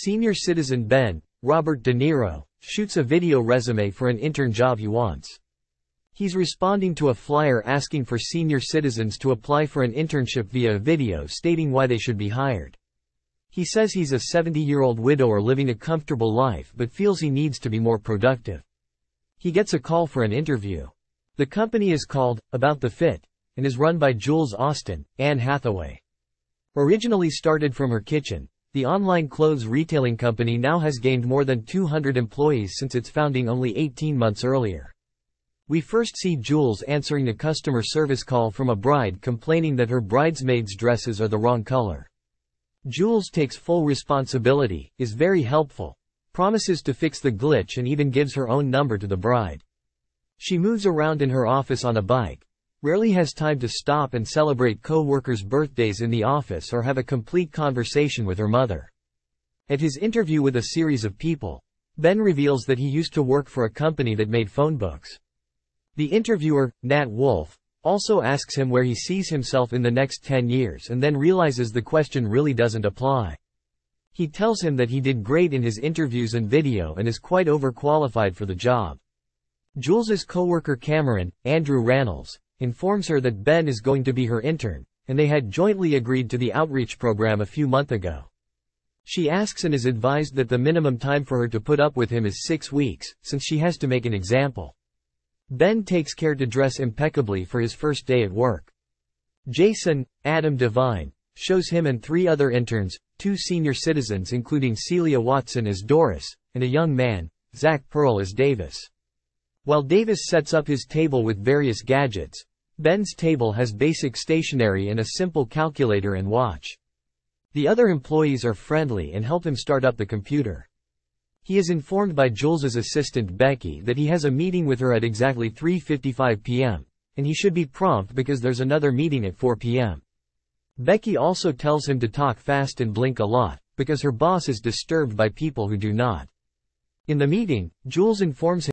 Senior citizen Ben, Robert De Niro, shoots a video resume for an intern job he wants. He's responding to a flyer asking for senior citizens to apply for an internship via a video stating why they should be hired. He says he's a 70-year-old widower living a comfortable life but feels he needs to be more productive. He gets a call for an interview. The company is called, About the Fit, and is run by Jules Ostin, Anne Hathaway. Originally started from her kitchen, the online clothes retailing company now has gained more than 200 employees since its founding only 18 months earlier. We first see Jules answering a customer service call from a bride complaining that her bridesmaids' dresses are the wrong color. Jules takes full responsibility, is very helpful, promises to fix the glitch and even gives her own number to the bride. She moves around in her office on a bike, rarely has time to stop and celebrate co-workers' birthdays in the office or have a complete conversation with her mother. At his interview with a series of people, Ben reveals that he used to work for a company that made phone books. The interviewer, Nat Wolff, also asks him where he sees himself in the next 10 years and then realizes the question really doesn't apply. He tells him that he did great in his interviews and video and is quite overqualified for the job. Jules's coworker Cameron, Andrew Rannells, informs her that Ben is going to be her intern, and they had jointly agreed to the outreach program a few months ago. She asks and is advised that the minimum time for her to put up with him is six weeks, since she has to make an example. Ben takes care to dress impeccably for his first day at work. Jason, Adam DeVine, shows him and three other interns, two senior citizens including Celia Weston as Doris, and a young man, Zach Pearl as Davis. While Davis sets up his table with various gadgets, Ben's table has basic stationery and a simple calculator and watch. The other employees are friendly and help him start up the computer. He is informed by Jules's assistant Becky that he has a meeting with her at exactly 3.55 p.m., and he should be prompt because there's another meeting at 4 p.m. Becky also tells him to talk fast and blink a lot, because her boss is disturbed by people who do not. In the meeting, Jules informs him